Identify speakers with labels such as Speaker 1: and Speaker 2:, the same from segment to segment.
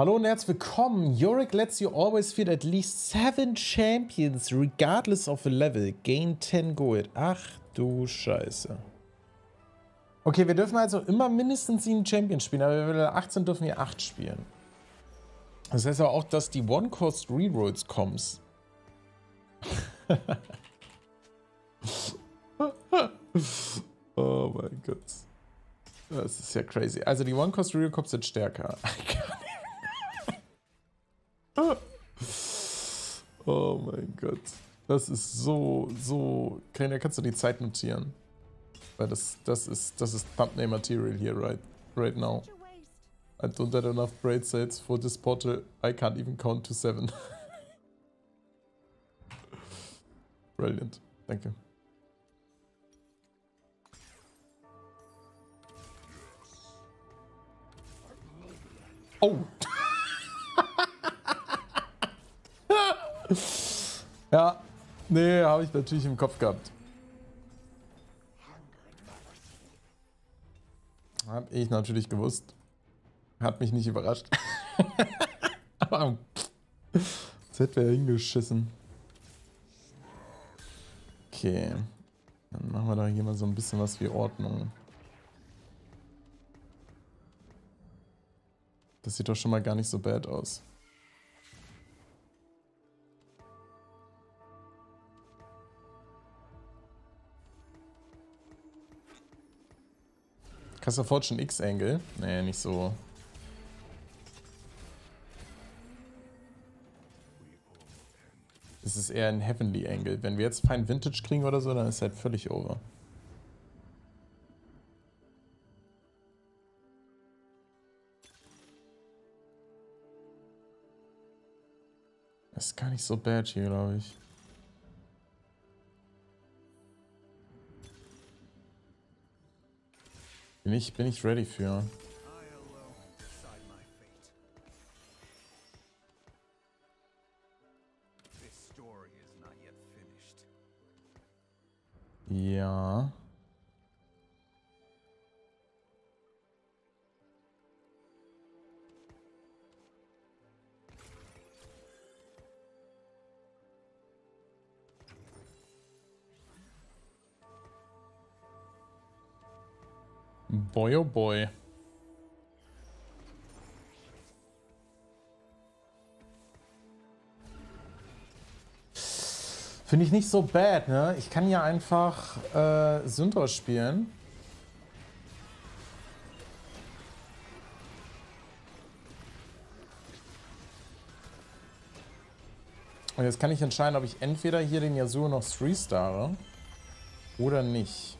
Speaker 1: Hallo und herzlich willkommen. Yorick lets you always feel at least seven champions, regardless of the level. Gain 10 Gold. Ach du Scheiße. Okay, wir dürfen also immer mindestens sieben Champions spielen, aber wenn wir 18 dürfen wir 8 spielen. Das heißt aber auch, dass die One-Cost-Rerolls kommen. oh mein Gott. Das ist ja crazy. Also die One-Cost-Reroll sind stärker. oh mein Gott. Das ist so, so... Kenia, kannst du die Zeit notieren? Weil das, das ist, das ist Thumbnail Material hier, right, right now. I don't have enough braid sets for this portal. I can't even count to seven. Brilliant. Danke. Oh! Ja, nee, habe ich natürlich im Kopf gehabt. Hab ich natürlich gewusst. Hat mich nicht überrascht. Aber das hätte wir hingeschissen. Okay. Dann machen wir da hier mal so ein bisschen was wie Ordnung. Das sieht doch schon mal gar nicht so bad aus. Castle Fortune X-Angle? Nee, nicht so. Es ist eher ein Heavenly Angle. Wenn wir jetzt Fine Vintage kriegen oder so, dann ist halt völlig over. Ist gar nicht so bad hier, glaube ich. Bin ich, bin ich ready für. Ja. Boy, oh boy. Finde ich nicht so bad, ne? Ich kann ja einfach äh, Synthos spielen. Und jetzt kann ich entscheiden, ob ich entweder hier den Yasuo noch 3-starre oder nicht.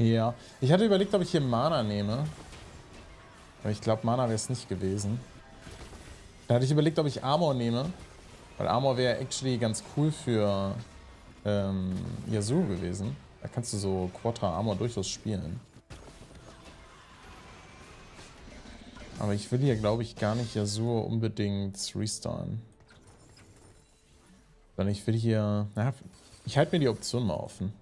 Speaker 1: Ja, ich hatte überlegt, ob ich hier Mana nehme. Aber ich glaube, Mana wäre es nicht gewesen. Da hatte ich überlegt, ob ich Armor nehme. Weil Armor wäre actually ganz cool für ähm, Yasuo gewesen. Da kannst du so Quadra Armor durchaus spielen. Aber ich will hier, glaube ich, gar nicht Yasuo unbedingt restarten. Sondern ich will hier... Na, ich halte mir die Option mal offen.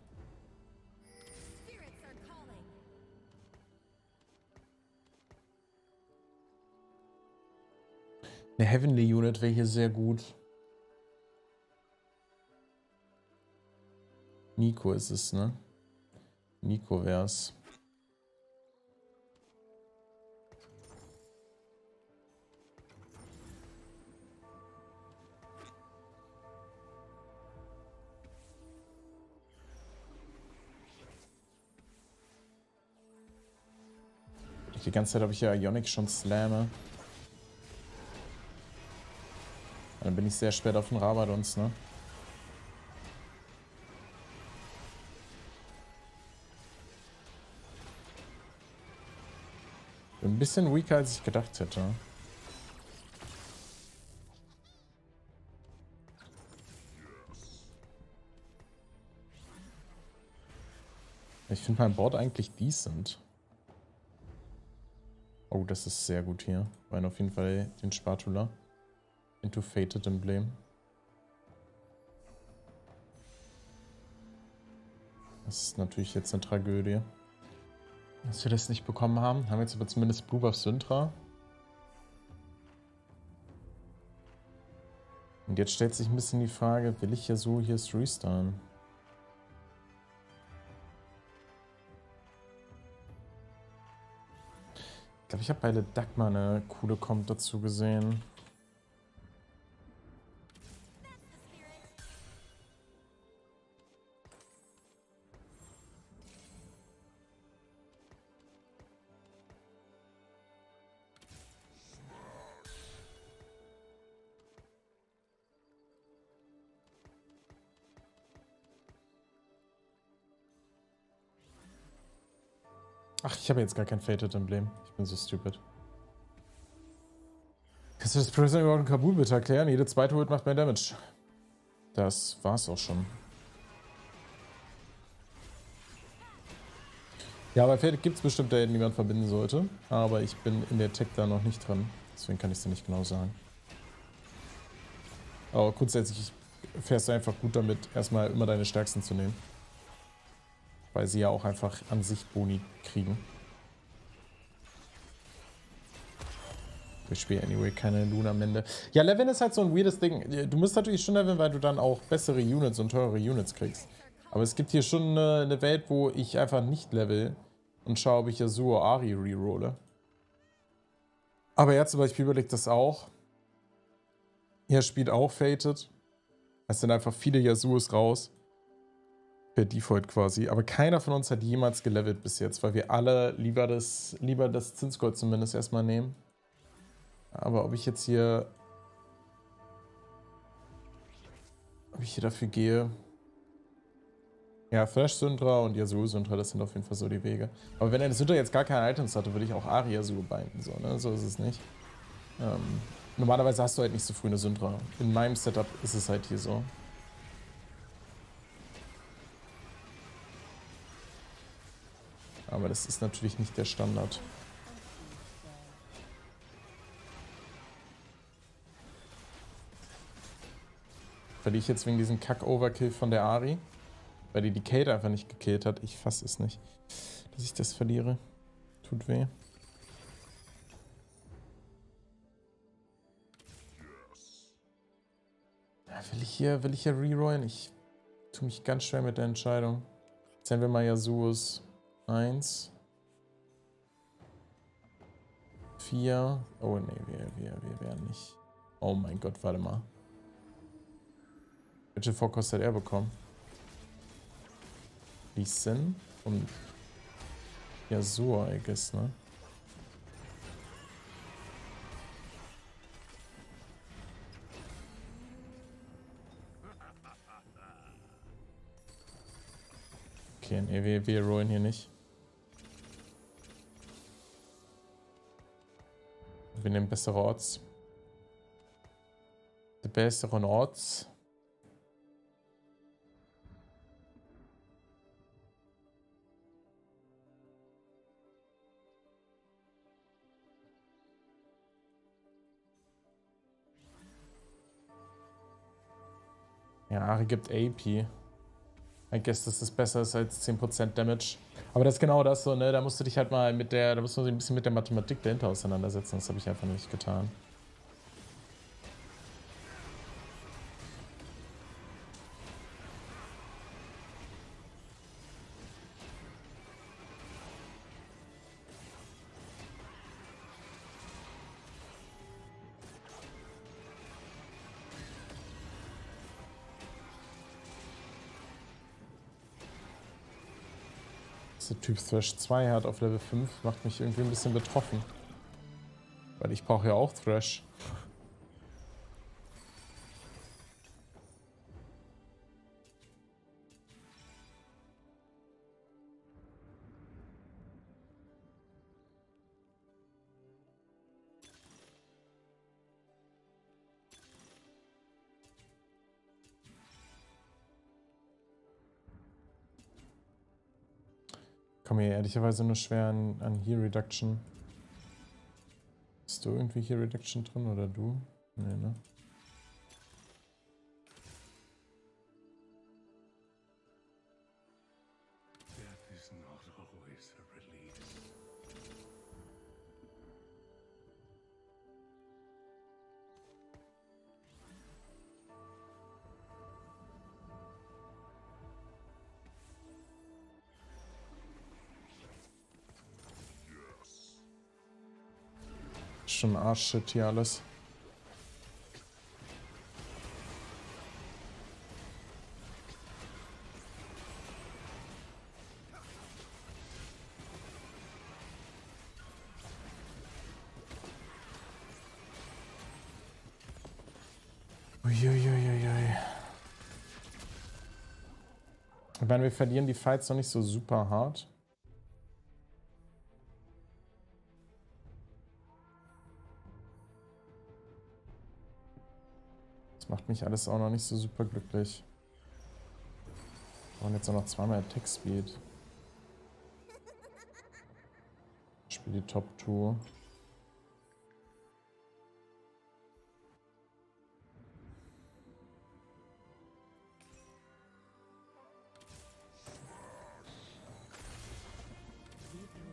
Speaker 1: Eine Heavenly Unit wäre hier sehr gut. Nico ist es, ne? Nico wär's. Die ganze Zeit habe ich ja Ionic schon Slammer. Dann bin ich sehr spät auf den Rabadons, ne? Bin ein bisschen weaker, als ich gedacht hätte. Ich finde mein Board eigentlich decent. Oh, das ist sehr gut hier. Weil auf jeden Fall den Spatula. Into Fated Emblem. Das ist natürlich jetzt eine Tragödie. Dass wir das nicht bekommen haben. Haben jetzt aber zumindest Blue Buff Syntra. Und jetzt stellt sich ein bisschen die Frage, will ich ja so hier restarten? Ich glaube, ich habe bei Le Dagmar eine coole Comp dazu gesehen. Ach, ich habe jetzt gar kein Fated Emblem. Ich bin so stupid. Kannst du das President überhaupt in Kabul bitte erklären? Jede zweite Ult macht mehr Damage. Das war's auch schon. Ja, bei Fated gibt es bestimmt Daten, die man verbinden sollte. Aber ich bin in der Tech da noch nicht drin. Deswegen kann ich es dir nicht genau sagen. Aber grundsätzlich fährst du einfach gut damit, erstmal immer deine Stärksten zu nehmen. Weil sie ja auch einfach an sich Boni kriegen. Ich spiele anyway keine Luna am Ende. Ja, Leveln ist halt so ein weirdes Ding. Du musst natürlich schon leveln, weil du dann auch bessere Units und teure Units kriegst. Aber es gibt hier schon eine, eine Welt, wo ich einfach nicht level und schaue, ob ich Yasuo Ari rerolle. Aber er zum Beispiel überlegt das auch. Er spielt auch Fated. Es sind einfach viele Yasuos raus per Default quasi. Aber keiner von uns hat jemals gelevelt bis jetzt, weil wir alle lieber das, lieber das Zinsgold zumindest erstmal nehmen. Aber ob ich jetzt hier... Ob ich hier dafür gehe... Ja, Flash Syndra und Yasuo Syndra, das sind auf jeden Fall so die Wege. Aber wenn er Syndra jetzt gar keine Items hatte, würde ich auch Ari Yasuo binden, so, ne? So ist es nicht. Ähm, normalerweise hast du halt nicht so früh eine Syndra. In meinem Setup ist es halt hier so. Aber das ist natürlich nicht der Standard. Verliere ich jetzt wegen diesem Kack-Overkill von der Ari? Weil die Decade einfach nicht gekillt hat. Ich fasse es nicht, dass ich das verliere. Tut weh. Will ich hier, will ich hier rerollen? Ich tue mich ganz schwer mit der Entscheidung. Jetzt haben wir mal Yasuos Eins. Vier. Oh nee, wir, wir, wir werden nicht. Oh mein Gott, warte mal. Welche Vorkost hat er bekommen? Wie Sinn? Und ja, so, I guess, ne? Okay, nee, wir, wir rollen hier nicht. Wir nehmen bessere Orts. Die besseren Orts. Ja, Ari gibt AP. I guess, dass das besser ist als 10% Damage. Aber das ist genau das so, ne? Da musst du dich halt mal mit der, da musst du dich ein bisschen mit der Mathematik dahinter auseinandersetzen. Das habe ich einfach nicht getan. Typ Thrash 2 hat auf Level 5, macht mich irgendwie ein bisschen betroffen. Weil ich brauche ja auch Thrash. Ehrlicherweise nur schwer an, an Heal Reduction. Ist du irgendwie Heal Reduction drin oder du? Nee, ne? Schon Arschshit hier alles. Ich meine, wir verlieren die Fights noch nicht so super hart. Mich alles auch noch nicht so super glücklich. Und jetzt auch noch zweimal Attack Speed. Ich spiele die Top 2.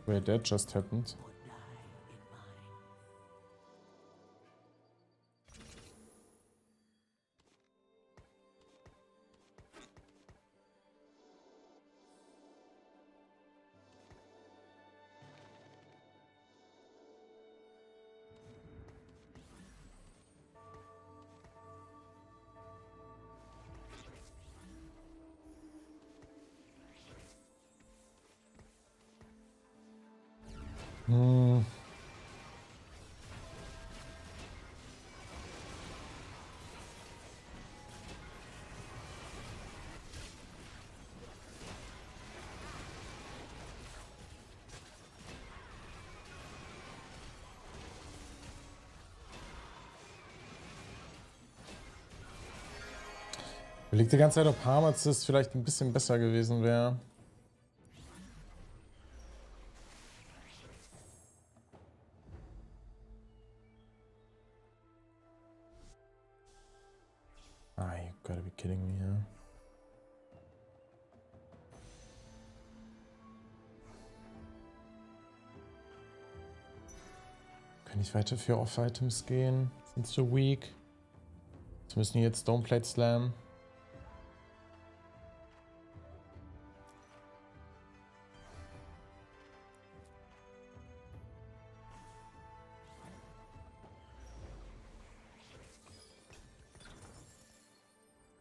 Speaker 1: Wait, that just happened. Überlegt die ganze Zeit, ob Hamatzis vielleicht ein bisschen besser gewesen wäre. nicht weiter für Off-Items gehen. Sind zu weak. Jetzt müssen jetzt Stoneplate Slam.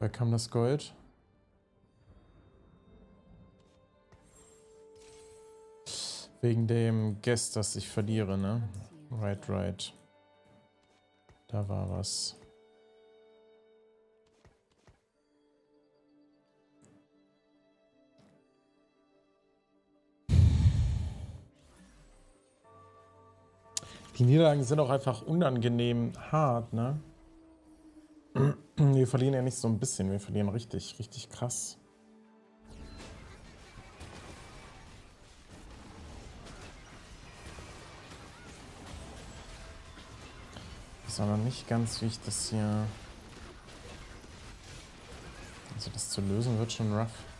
Speaker 1: Wer kam das Gold? Wegen dem Guest, das ich verliere, ne? Right, right. Da war was. Die Niederlagen sind auch einfach unangenehm hart, ne? Wir verlieren ja nicht so ein bisschen, wir verlieren richtig, richtig krass. ist aber nicht ganz, wie ich das hier... Also das zu lösen wird schon rough.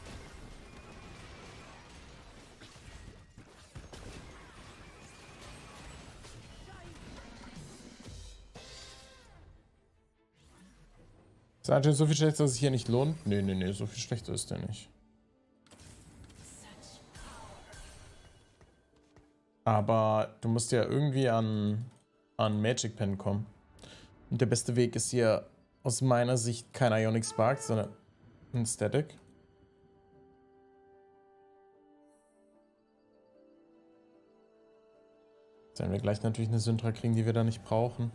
Speaker 1: Ist anscheinend so viel schlechter, dass es hier nicht lohnt? Nee, nee, nee, so viel schlechter ist der nicht. Aber du musst ja irgendwie an, an Magic Pen kommen. Und der beste Weg ist hier aus meiner Sicht kein Ionic Spark, sondern ein Static. Dann werden wir gleich natürlich eine Syntra kriegen, die wir da nicht brauchen.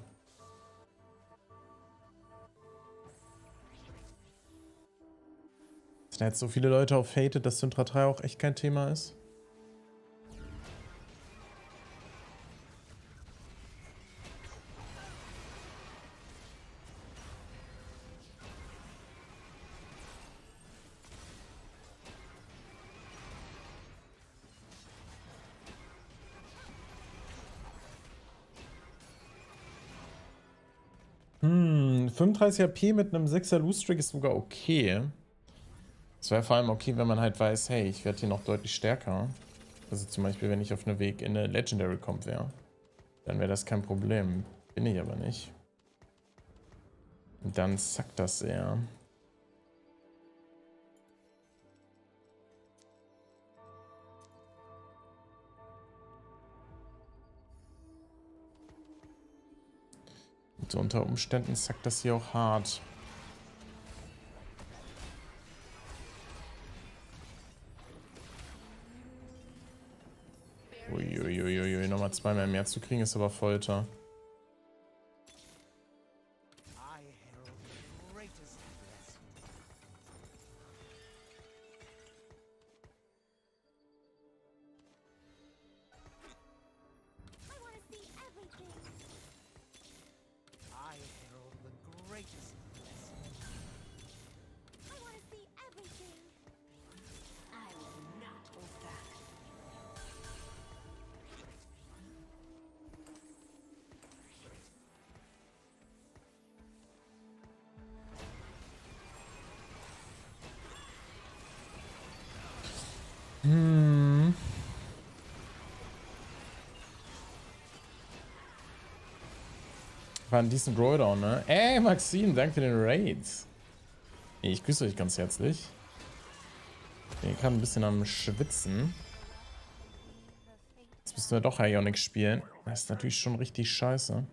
Speaker 1: Sind jetzt so viele Leute auf Hated, dass Syndra 3 auch echt kein Thema ist? Hm, 35 AP mit einem 6er Loose Streak ist sogar okay. Es wäre vor allem okay, wenn man halt weiß, hey, ich werde hier noch deutlich stärker. Also zum Beispiel, wenn ich auf einem Weg in eine Legendary kommt wäre. Dann wäre das kein Problem. Bin ich aber nicht. Und dann zackt das eher. Und unter Umständen zackt das hier auch hart. Uiuiuiui, nochmal zweimal mehr zu kriegen ist aber Folter. War ein decent Rolldown, ne? Ey, Maxine, danke für den Raids. Ich grüße euch ganz herzlich. Bin gerade ein bisschen am Schwitzen. Jetzt müssen wir doch Ionic spielen. Das ist natürlich schon richtig scheiße.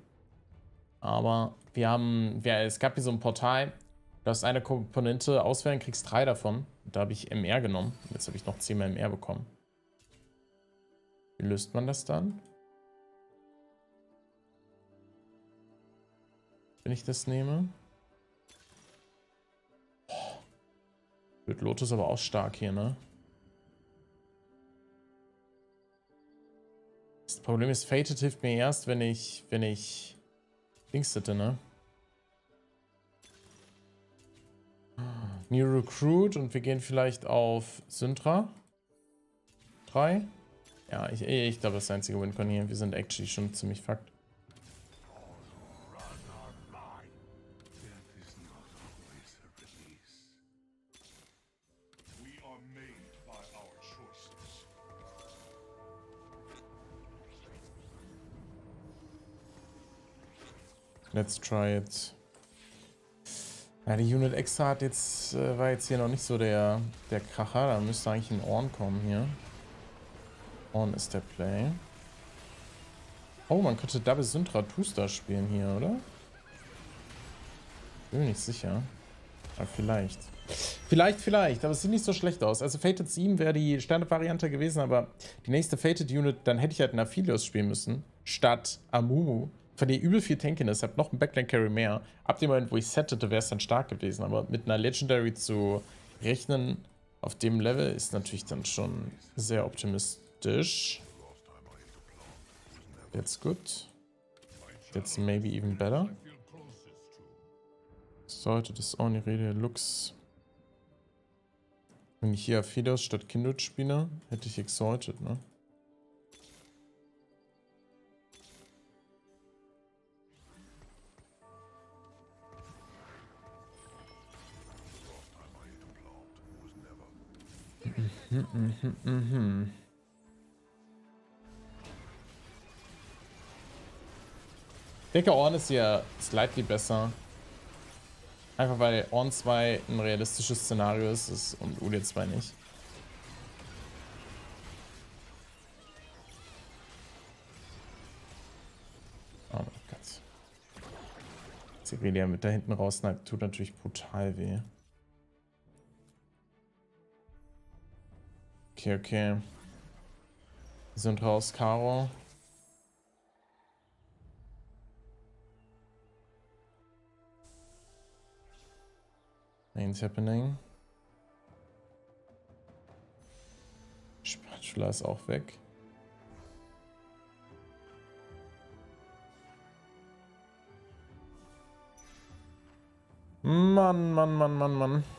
Speaker 1: Aber wir haben, wir, es gab hier so ein Portal, Du hast eine Komponente auswählen, kriegst drei davon. Da habe ich MR genommen. Jetzt habe ich noch 10 mal MR bekommen. Wie löst man das dann? Wenn ich das nehme. Wird Lotus aber auch stark hier, ne? Das Problem ist, Fated hilft mir erst, wenn ich, wenn ich Dings hätte, ne? New Recruit und wir gehen vielleicht auf Syntra. 3. Ja, ich, ich glaube, das ist der einzige Win-Con hier. Wir sind actually schon ziemlich fucked. Let's try it. Ja, die Unit Extra hat jetzt, äh, war jetzt hier noch nicht so der, der Kracher. Da müsste eigentlich ein Orn kommen hier. Orn ist der Play. Oh, man könnte Double Syntra Two-Star spielen hier, oder? Bin mir nicht sicher. Aber vielleicht. Vielleicht, vielleicht, aber es sieht nicht so schlecht aus. Also Fated 7 wäre die Sterne-Variante gewesen, aber die nächste Fated Unit, dann hätte ich halt einen spielen müssen. Statt Amumu verliere übel viel Tankiness, habe noch einen Backline Carry mehr. Ab dem Moment, wo ich settete, wäre es dann stark gewesen. Aber mit einer Legendary zu rechnen auf dem Level ist natürlich dann schon sehr optimistisch. That's good. That's maybe even better. Sollte das nicht rede Lux. Wenn ich hier Afidos statt Kindred spiele, hätte ich Exalted, ne? Mhm, mhm, mhm. Ich denke, Orn ist hier slightly besser. Einfach weil Orn 2 ein realistisches Szenario ist und Ulia 2 nicht. Oh mein Gott. Cirelia mit da hinten raus tut natürlich brutal weh. Okay, okay. Wir sind raus, Karo. Ain't happening. Spatula ist auch weg. Mann, Mann, Mann, Mann, Mann.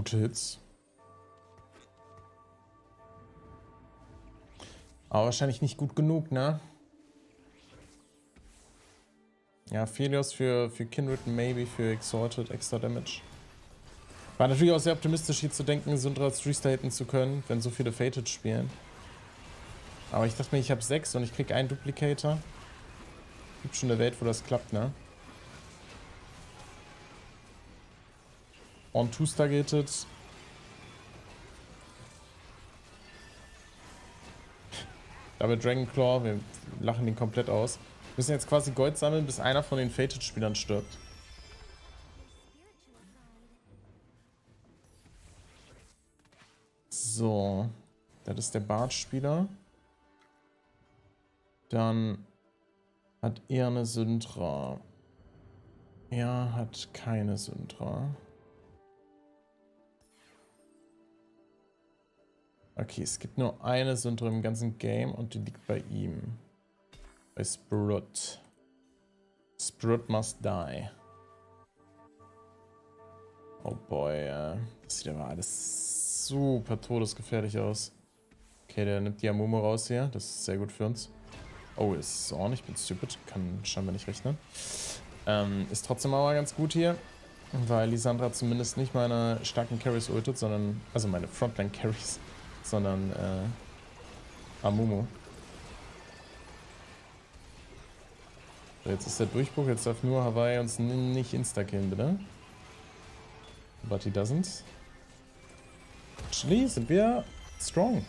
Speaker 1: Gute Hits. Aber wahrscheinlich nicht gut genug, ne? Ja, Felios für, für Kindred, maybe für Exalted, extra Damage. War natürlich auch sehr optimistisch hier zu denken, Syndra als hitten zu können, wenn so viele Fated spielen. Aber ich dachte mir, ich habe sechs und ich krieg einen Duplicator. Gibt schon eine Welt, wo das klappt, ne? On two stargated. Double Dragon Claw, wir lachen den komplett aus. Wir müssen jetzt quasi Gold sammeln, bis einer von den Fated-Spielern stirbt. So. Das ist der Bart-Spieler. Dann hat er eine Syndra. Er hat keine Syndra. Okay, es gibt nur eine Syndra im ganzen Game und die liegt bei ihm. Bei Sprut. Sprut must die. Oh boy, das sieht aber alles super todesgefährlich aus. Okay, der nimmt die Amumu raus hier. Das ist sehr gut für uns. Oh, ist on. Ich bin stupid. Kann scheinbar nicht rechnen. Ähm, ist trotzdem aber ganz gut hier. Weil Lisandra zumindest nicht meine starken Carries ultet, sondern... Also meine Frontline Carries sondern äh, Amumu. So, jetzt ist der Durchbruch, jetzt darf nur Hawaii uns nicht insta-killen, bitte. But he doesn't. Actually sind wir strong.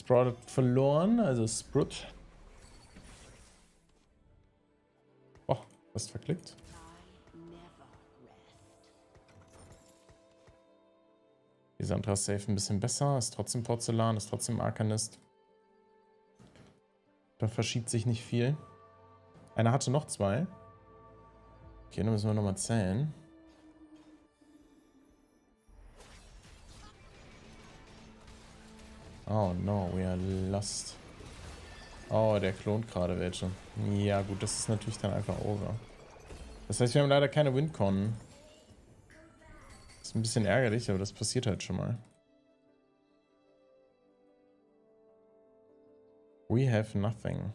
Speaker 1: Sprout hat verloren, also Sprut. Oh, fast verklickt. Die Sandra ist safe ein bisschen besser, ist trotzdem Porzellan, ist trotzdem Arcanist. Da verschiebt sich nicht viel. Einer hatte noch zwei. Okay, dann müssen wir nochmal zählen. Oh no, we are lost. Oh, der klont gerade welche. Ja gut, das ist natürlich dann einfach over. Das heißt, wir haben leider keine Windcon. Ist ein bisschen ärgerlich, aber das passiert halt schon mal. We have nothing.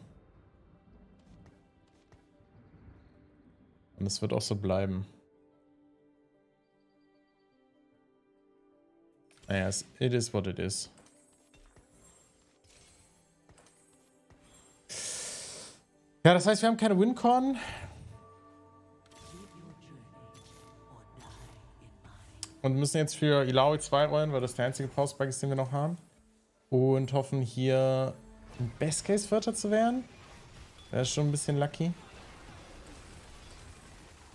Speaker 1: Und es wird auch so bleiben. Naja, it is what it is. Ja, das heißt, wir haben keine Wincon. Und müssen jetzt für Ilaoi 2 rollen, weil das der einzige Pausebug ist, den wir noch haben. Und hoffen hier im Best Case Vierter zu werden. Wäre schon ein bisschen lucky.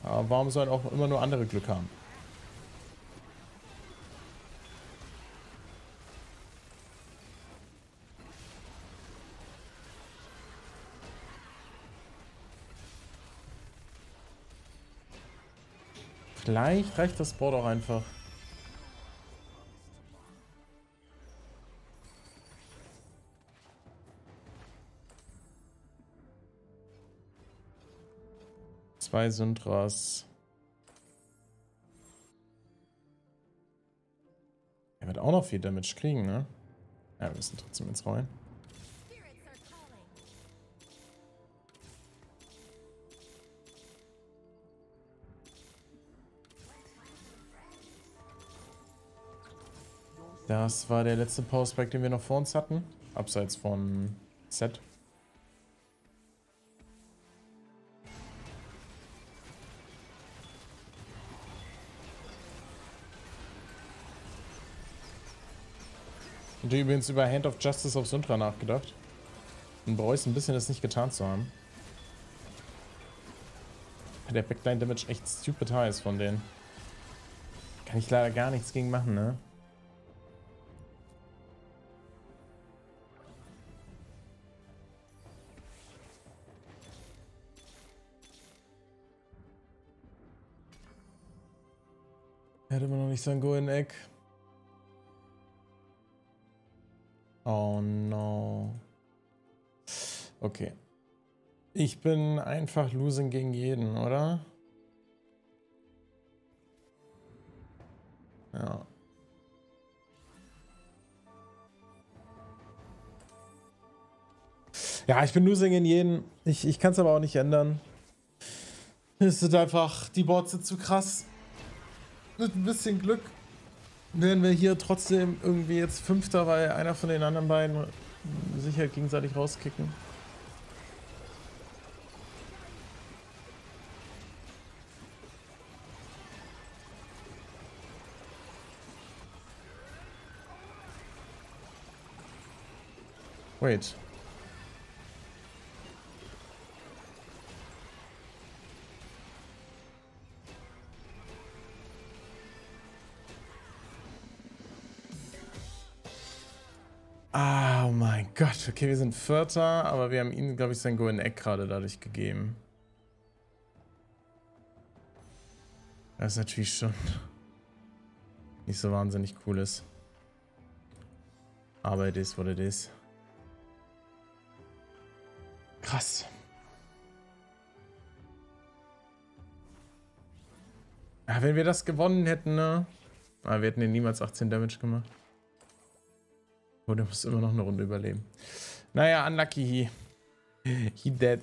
Speaker 1: Aber warum sollen auch immer nur andere Glück haben? Vielleicht reicht das Board auch einfach. Zwei Syndras. Er wird auch noch viel Damage kriegen, ne? Ja, wir müssen trotzdem ins Rollen. Das war der letzte Powerspike, den wir noch vor uns hatten. Abseits von Z. Und übrigens über Hand of Justice auf Suntra nachgedacht. Und bereue es ein bisschen, das nicht getan zu haben. Der Backline Damage echt stupid high ist von denen. Kann ich leider gar nichts gegen machen, ne? Er hat immer noch nicht sein Golden Egg. Oh no. Okay. Ich bin einfach losing gegen jeden, oder? Ja. Ja, ich bin losing in jeden. Ich, ich kann es aber auch nicht ändern. Es sind einfach, die Boards sind zu krass mit ein bisschen Glück werden wir hier trotzdem irgendwie jetzt Fünfter, weil einer von den anderen beiden sicher gegenseitig rauskicken. Wait. Okay, wir sind Vierter, aber wir haben ihm, glaube ich, sein Go in Eck gerade dadurch gegeben. Das ist natürlich schon nicht so wahnsinnig cool ist. Aber it is what it is. Krass. Ja, wenn wir das gewonnen hätten, ne? Aber ah, wir hätten den niemals 18 Damage gemacht. Oh, der muss immer noch eine Runde überleben. Naja, unlucky he. He dead.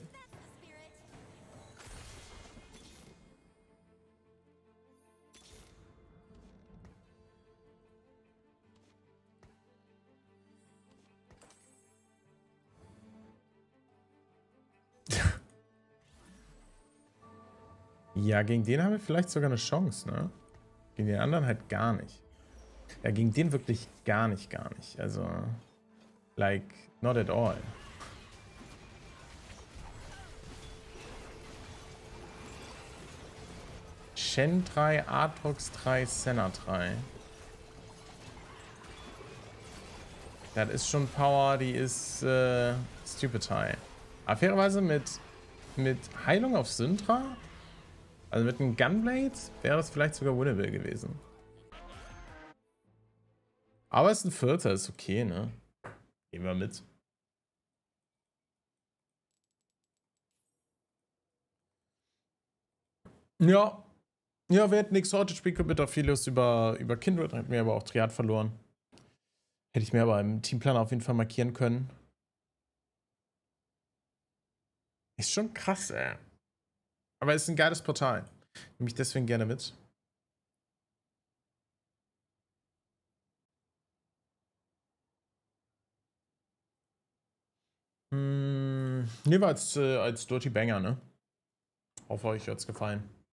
Speaker 1: ja, gegen den haben wir vielleicht sogar eine Chance, ne? Gegen den anderen halt gar nicht. Ja, gegen den wirklich gar nicht, gar nicht. Also, like, not at all. Shen 3, Aatrox 3, Senna 3. Das ist schon Power, die ist äh, stupid high. Aber fairerweise mit, mit Heilung auf Syntra, also mit einem Gunblade, wäre das vielleicht sogar winnable gewesen. Aber es ist ein Vierter, ist okay, ne? Gehen wir mit. Ja. Ja, wir hätten Exalted spielen mit Aphelios über, über Kindred, hätten wir aber auch Triad verloren. Hätte ich mir aber im Teamplan auf jeden Fall markieren können. Ist schon krass, ey. Aber es ist ein geiles Portal. Nehme ich deswegen gerne mit. Hm, nee, war als, äh, als Dirty Banger, ne? Hoffe, euch hat's gefallen.